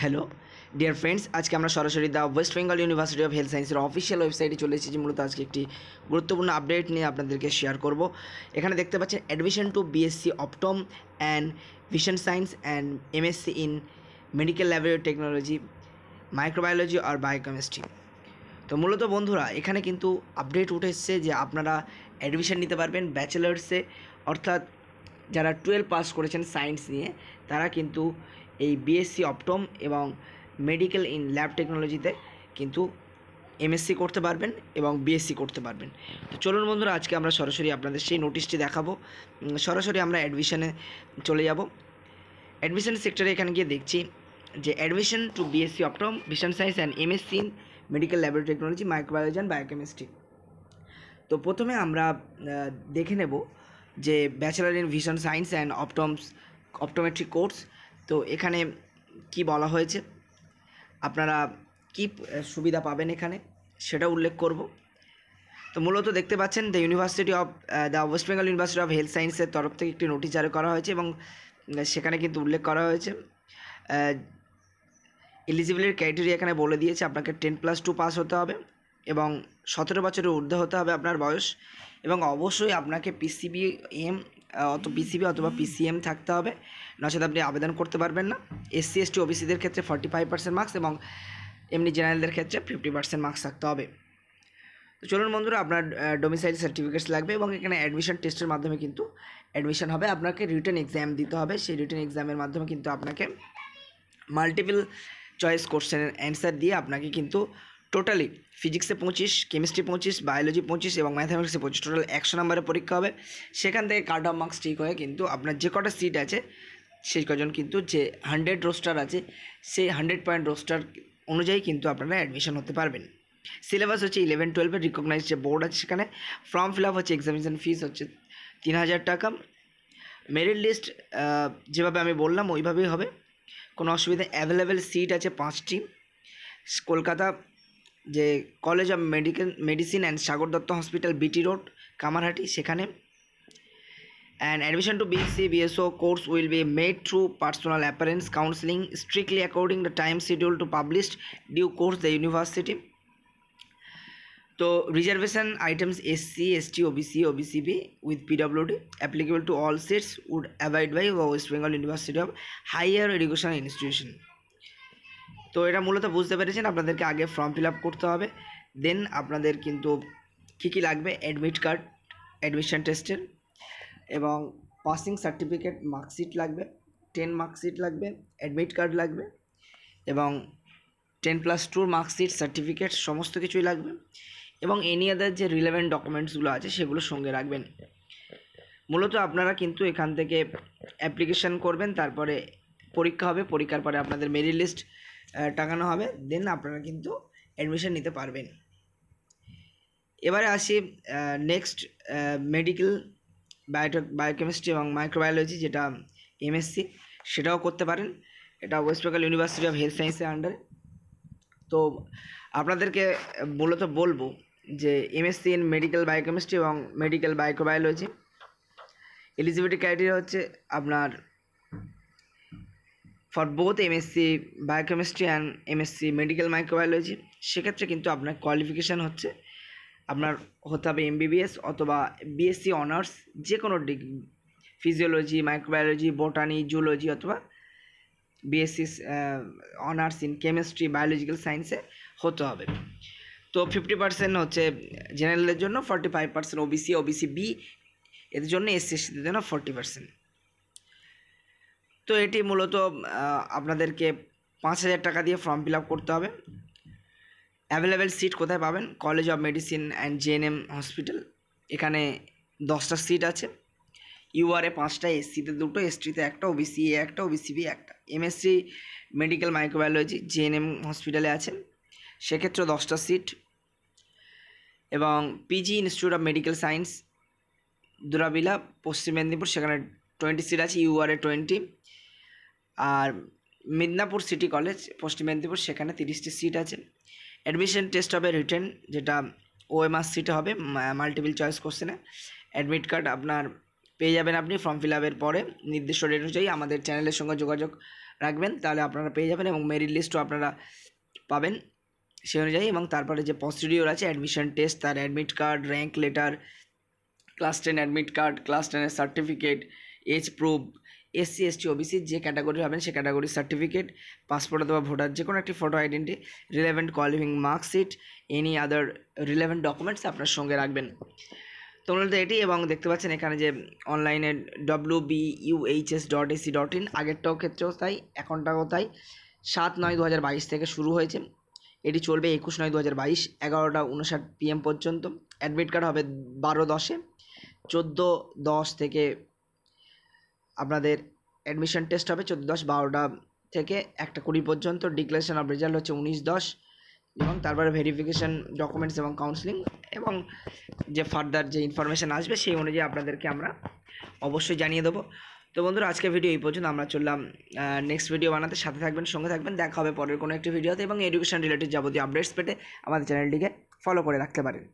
Hello dear friends আজকে আমরা সরাসরি the West Bengal University of Health সায়েন্সের অফিসিয়াল ওয়েবসাইটে চলে এসেছি। মূলত আজকে একটি গুরুত্বপূর্ণ আপডেট নিয়ে আপনাদেরকে শেয়ার করব। এখানে দেখতে পাচ্ছেন admission to BSc optom and vision science and MSc in medical laboratory technology microbiology R biochemistry তো মূলত বন্ধুরা, এখানে কিন্তু আপডেট উঠে এসছে যে আপনারা অ্যাডমিশন নিতে পারবেন ব্যাচেলার্সে অর্থাৎ যারা টুয়েলভ পাস করেছেন সায়েন্স নিয়ে, তারা কিন্তু এই বিএসসি অপটম এবং মেডিকেল ইন ল্যাব টেকনোলজিতে কিন্তু এমএসসি করতে পারবেন এবং বিএসসি করতে পারবেন। তো চলুন বন্ধুরা, আজকে আমরা সরাসরি আপনাদের সেই নোটিশটি দেখাবো। সরাসরি আমরা অ্যাডমিশনে চলে যাব। অ্যাডমিশন সেক্টরে এখানে গিয়ে দেখছি যে admission to BSc optom vision science and MSc in medical laboratory technology microbiology and biochemistry তো প্রথমে আমরা দেখে নেব যে bachelor in vision science and optoms optometry course তো এখানে কি বলা হয়েছে? আপনারা কি সুবিধা পাবেন এখানে? সেটা উল্লেখ করব। তো মূলত দেখতে পাচ্ছেন the university of the West Bengal University of Health সায়েন্সের তরফ থেকে একটি নোটিশ জারি করা হয়েছে এবং সেখানে কিন্তু উল্লেখ করা হয়েছে এলিজিবিলিটি ক্রাইটেরিয়া এখানে বলে দিয়েছে আপনাকে টেন প্লাস টু পাস হতে হবে এবং সতেরো বছরের ঊর্ধ্বে হতে হবে আপনার বয়স এবং অবশ্যই আপনাকে পিসিবি এম অত পিসিবি অথবা পিসিএম থাকতে হবে। নচেত আপনি আবেদন করতে পারবেন না। এসসি এসটি ওবিসিদের ক্ষেত্রে ফর্টি ফাইভ পার্সেন্ট মার্কস এবং এমনি জেনারেলদের ক্ষেত্রে ফিফটি পার্সেন্ট মার্কস থাকতে হবে। তো চলুন বন্ধুরা, আপনার ডোমিসাইল সার্টিফিকেটস লাগবে এবং এখানে অ্যাডমিশন টেস্টের মাধ্যমে কিন্তু অ্যাডমিশন হবে। আপনাকে রিটার্ন এক্সাম দিতে হবে। সেই রিটার্ন এক্সামের মাধ্যমে কিন্তু আপনাকে মাল্টিপল চয়েস কোশ্চেনের অ্যান্সার দিয়ে আপনাকে কিন্তু টোটালি ফিজিক্সে পঁচিশ কেমিস্ট্রি পঁচিশ বায়োলজি পঁচিশ এবং ম্যাথামেটিক্সে পঁচিশ টোটাল একশো নম্বরের পরীক্ষা হবে। সেখান থেকে কাট অফ মার্কস ঠিক হয়ে কিন্তু আপনার যে কটা সিট আছে, সেই কজন কিন্তু যে হান্ড্রেড রোস্টার আছে, সেই হান্ড্রেড পয়েন্ট রোস্টার অনুযায়ী কিন্তু আপনারা অ্যাডমিশন হতে পারবেন। সিলেবাস হচ্ছে ইলেভেন টুয়েলভের রিকগনাইজ যে বোর্ড আছে সেখানে। ফর্ম ফিল আপ হচ্ছে এক্সামিনেশন ফিস হচ্ছে তিন হাজার টাকা। মেরিট লিস্ট যেভাবে আমি বললাম, ওইভাবেই হবে। কোনো অসুবিধা অ্যাভেলেবেল সিট আছে পাঁচটি। কলকাতা যে college of medical medicine and Sagar Dutta hospital BT road Kamarhati সেখানে। And admission to BSc BSO course will be made through personal appearance counselling strictly according the time schedule to published due course the university তো reservation items SC ST OBC OBCB with PWD applicable to all seats would avoid by West Bengal University of Higher Education institution তো এটা মূলত বুঝতে পেরেছেন, আপনাদেরকে আগে form fill করতে হবে দেন আপনাদের কিন্তু কী কী লাগবে? অ্যাডমিট কার্ড অ্যাডমিশন টেস্টের এবং পাসিং সার্টিফিকেট মার্কশিট লাগবে টেন মার্কশিট লাগবে অ্যাডমিট কার্ড লাগবে, এবং টেন প্লাস টুর মার্কশিট সার্টিফিকেট সমস্ত কিছুই লাগবে, এবং এনি আদার যে রিলেভেন্ট ডকুমেন্টসগুলো আছে সেগুলো সঙ্গে রাখবেন। মূলত আপনারা কিন্তু এখান থেকে অ্যাপ্লিকেশন করবেন, তারপরে পরীক্ষা হবে, পরীক্ষার পরে আপনাদের মেরিট লিস্ট টাঙানো হবে দেন আপনারা কিন্তু অ্যাডমিশন নিতে পারবেন। এবারে আসি নেক্সট মেডিকেল বায়োটেক বায়োকেমিস্ট্রি এবং মাইক্রোবায়োলজি যেটা এমএসসি সেটাও করতে পারেন। এটা West Bengal University of Health সায়েন্সের আন্ডারে তো আপনাদেরকে মূলত বলব যে এমএসসি ইন মেডিকেল বায়োকেমিস্ট্রি এবং মেডিকেল মাইক্রোবায়োলজি এলিজিবিলিটি ক্রাইটেরিয়া হচ্ছে আপনার for both MSc biochemistry and MSc medical microbiology সেক্ষেত্রে কিন্তু আপনার কোয়ালিফিকেশান হচ্ছে। আপনার হতে হবে এমবিবিএস অথবা বিএসসি অনার্স যে কোনো degree physiology microbiology botany zoology অথবা BSc honours in chemistry biological সায়েন্সে হতে হবে। তো ফিফটি পার্সেন্ট হচ্ছে জেনারেলের জন্য forty five percent OBC OBC B এদের জন্য এসসি এসসিদের জন্য ফর্টি পার্সেন্ট তো এটি মূলত আপনাদেরকে পাঁচ হাজার টাকা দিয়ে ফর্ম ফিল করতে হবে। অ্যাভেলেবেল সিট কোথায় পাবেন? College of medicine and JNM hospital এখানে দশটা সিট আছে। ইউআরএ পাঁচটা এসসিতে দুটো এসটিতে একটা ওবিসি এ একটা ওবিসি বি একটা। এমএসসি মেডিকেল মাইক্রোবায়োলজি জেএনএম হসপিটালে আছে। সেক্ষেত্রে দশটা সিট এবং PG institute of medical science Durabila, পশ্চিম মেদিনীপুর, সেখানে টোয়েন্টি সিট আছে। ইউআরএ টোয়েন্টি আর মিদনাপুর সিটি কলেজ, পশ্চিম মেদিনীপুর, সেখানে তিরিশটি সিট আছে। অ্যাডমিশন টেস্ট হবে রিটেন যেটা ও ওএমআর সিটে হবে মাল্টিপল চয়েস কোশ্চেনে অ্যাডমিট কার্ড আপনার পেয়ে যাবেন আপনি ফর্ম ফিল আপের পরে। নির্দিষ্ট ডেট অনুযায়ী আমাদের চ্যানেলের সঙ্গে যোগাযোগ রাখবেন, তাহলে আপনারা পেয়ে যাবেন এবং মেরিট লিস্টও আপনারা পাবেন সেই অনুযায়ী। এবং তারপরে যে প্রসিডিওর আছে অ্যাডমিশন টেস্ট তার admit card rank letter class ten admit card class টেনের certificate age proof SC ST OBC যে ক্যাটাগরি হবেন সে ক্যাটাগরির সার্টিফিকেট পাসপোর্ট অথবা ভোটার যে কোনো একটি photo identity relevant qualifying marksheet any other relevant documents আপনার সঙ্গে রাখবেন। তো মূলত এটি এবং দেখতে পাচ্ছেন এখানে যে অনলাইনে W B UHS dot AC dot in আগেরটাও ক্ষেত্রেও তাই, এখনটাও তাই। সাত নয় দু হাজার বাইশ থেকে শুরু হয়েছে। এটি চলবে একুশ নয় দু হাজার বাইশ, এগারোটা উনষাট পিএম পর্যন্ত। অ্যাডমিট কার্ড হবে বারো দশে। চোদ্দ দশ থেকে আপনাদের অ্যাডমিশন টেস্ট হবে চোদ্দ দশ বারোটা থেকে একটা কুড়ি পর্যন্ত। ডিক্লারেশন অফ রেজাল্ট হচ্ছে উনিশ দশ এবং তারপরে ভেরিফিকেশান ডকুমেন্টস এবং কাউন্সিলিং এবং যে ফার্দার যে ইনফরমেশান আসবে সেই অনুযায়ী আপনাদেরকে আমরা অবশ্যই জানিয়ে দেবো। তো বন্ধুরা আজকে ভিডিও এই পর্যন্ত, আমরা চললাম নেক্সট ভিডিও বানাতে। সাথে থাকবেন, সঙ্গে থাকবেন। দেখা হবে পরের কোনো একটি ভিডিওতে এবং এডুকেশান রিলেটেড যাবতীয় আপডেটস পেতে আমাদের চ্যানেলটিকে ফলো করে রাখতে পারেন।